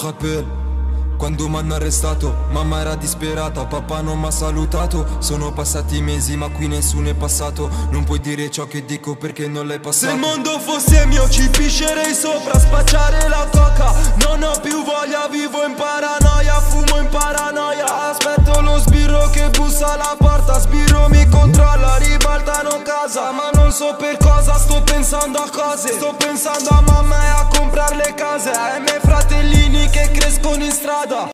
te rappelles quando m'hanno arrestato, mamma era disperata, papà non m'ha salutato. Sono passati mesi ma qui nessuno è passato. Non puoi dire ciò che dico perché non l'hai passato. Se il mondo fosse mio ci piscerei sopra, spacciare la coca. Non ho più voglia, vivo in paranoia, fumo in paranoia. Aspetto lo sbirro che bussa alla porta, sbirro mi controlla, ribaltano casa. Ma non so per cosa, sto pensando a cose. Sto pensando a mamma e a comprare le case irada